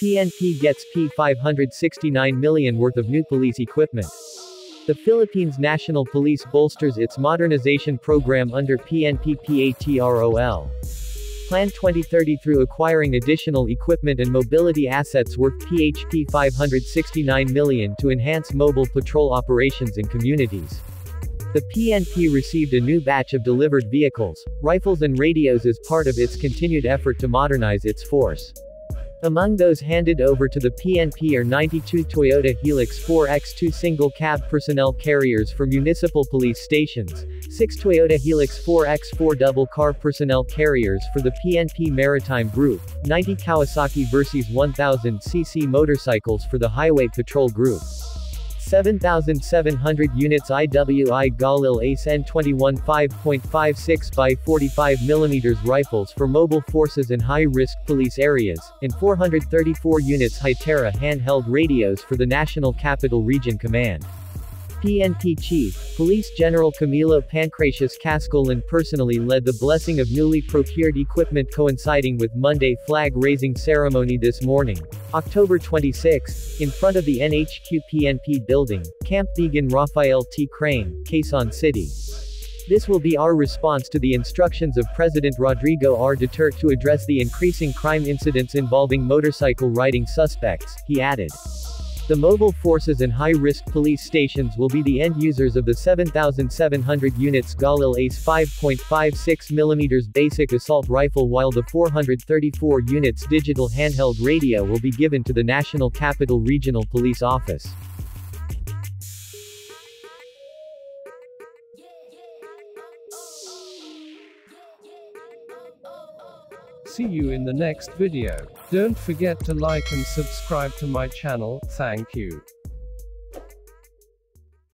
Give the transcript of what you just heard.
PNP gets P569 million worth of new police equipment. The Philippines National Police bolsters its modernization program under PNP PATROL. Plan 2030 through acquiring additional equipment and mobility assets worth PHP 569 million to enhance mobile patrol operations in communities. The PNP received a new batch of delivered vehicles, rifles and radios as part of its continued effort to modernize its force. Among those handed over to the PNP are 92 Toyota Hilux 4X2 single-cab personnel carriers for municipal police stations, 6 Toyota Hilux 4X4 double-cab personnel carriers for the PNP Maritime Group, 90 Kawasaki Versys 1000cc motorcycles for the Highway Patrol Group. 7,700 units IWI Galil Ace N21 5.56 by 45 mm rifles for mobile forces in high-risk police areas, and 434 units Hytera handheld radios for the National Capital Region Command. PNP Chief, Police General Camilo Pancratius Cascolan personally led the blessing of newly procured equipment coinciding with Monday flag-raising ceremony this morning, October 26, in front of the NHQ PNP building, Camp Degan Rafael T. Crame, Quezon City. This will be our response to the instructions of President Rodrigo R. Duterte to address the increasing crime incidents involving motorcycle riding suspects, he added. The mobile forces and high-risk police stations will be the end users of the 7,700 units Galil Ace 5.56mm basic assault rifle while the 434 units digital handheld radio will be given to the National Capital Regional Police Office. See you in the next video. Don't forget to like and subscribe to my channel, thank you.